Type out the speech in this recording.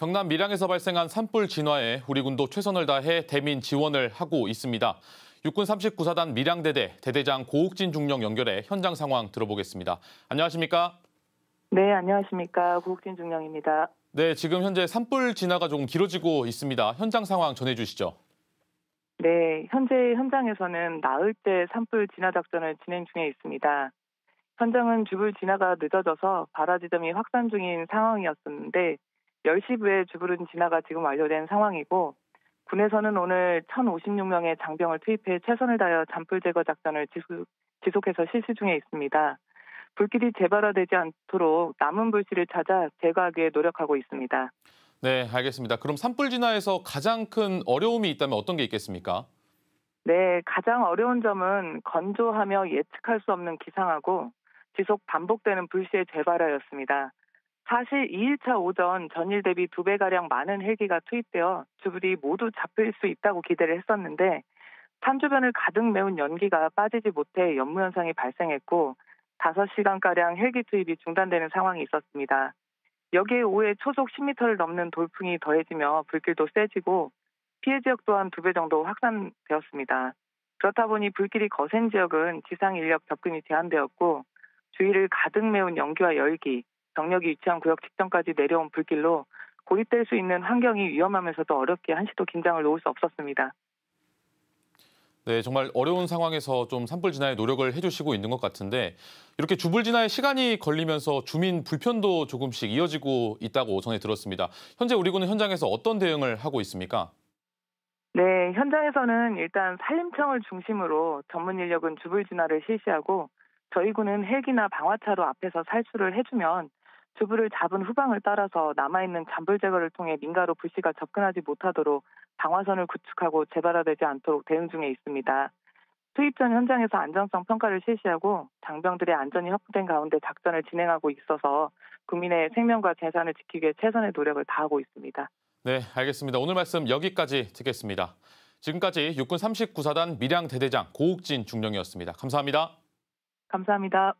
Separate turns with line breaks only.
경남 밀양에서 발생한 산불 진화에 우리 군도 최선을 다해 대민 지원을 하고 있습니다. 육군 39사단 밀양대대 대대장 고욱진 중령 연결해 현장 상황 들어보겠습니다. 안녕하십니까?
네, 안녕하십니까. 고욱진 중령입니다.
네, 지금 현재 산불 진화가 조금 길어지고 있습니다. 현장 상황 전해주시죠.
네, 현재 현장에서는 나흘 때 산불 진화 작전을 진행 중에 있습니다. 현장은 주불 진화가 늦어져서 발화 지점이 확산 중인 상황이었었는데 10시 부에 주불은 진화가 지금 완료된 상황이고 군에서는 오늘 1,056명의 장병을 투입해 최선을 다하여 잔불 제거 작전을 지속, 해서 실시 중에 있습니다. 불길이 재발화되지 않도록 남은 불씨를 찾아 제거하기 위해 노력하고 있습니다.
네, 알겠습니다. 그럼 산불 진화에서 가장 큰 어려움이 있다면 어떤 게 있겠습니까?
네, 가장 어려운 점은 건조하며 예측할 수 없는 기상하고 지속 반복되는 불씨의 재발화였습니다. 사실 2일차 오전 전일 대비 두 배가량 많은 헬기가 투입되어 주불이 모두 잡힐 수 있다고 기대를 했었는데 산 주변을 가득 메운 연기가 빠지지 못해 연무 현상이 발생했고 5시간가량 헬기 투입이 중단되는 상황이 있었습니다. 여기에 오후에 초속 10m를 넘는 돌풍이 더해지며 불길도 세지고 피해 지역 또한 두 배 정도 확산되었습니다. 그렇다 보니 불길이 거센 지역은 지상 인력 접근이 제한되었고 주위를 가득 메운 연기와 열기, 병력이 위치한 구역 직전까지 내려온 불길로 고립될 수 있는 환경이 위험하면서도 어렵게 한시도 긴장을 놓을 수 없었습니다.
네, 정말 어려운 상황에서 좀 산불 진화에 노력을 해주시고 있는 것 같은데 이렇게 주불 진화에 시간이 걸리면서 주민 불편도 조금씩 이어지고 있다고 전해 들었습니다. 현재 우리 군은 현장에서 어떤 대응을 하고 있습니까?
네, 현장에서는 일단 산림청을 중심으로 전문 인력은 주불 진화를 실시하고 저희 군은 헬기나 방화차로 앞에서 살수를 해주면 주부를 잡은 후방을 따라서 남아있는 잔불 제거를 통해 민가로 불씨가 접근하지 못하도록 방화선을 구축하고 재발화되지 않도록 대응 중에 있습니다. 투입 전 현장에서 안전성 평가를 실시하고 장병들의 안전이 확보된 가운데 작전을 진행하고 있어서 국민의 생명과 재산을 지키기 위해 최선의 노력을 다하고 있습니다.
네, 알겠습니다. 오늘 말씀 여기까지 듣겠습니다. 지금까지 육군 39사단 밀양 대대장 고욱진 중령이었습니다. 감사합니다.
감사합니다.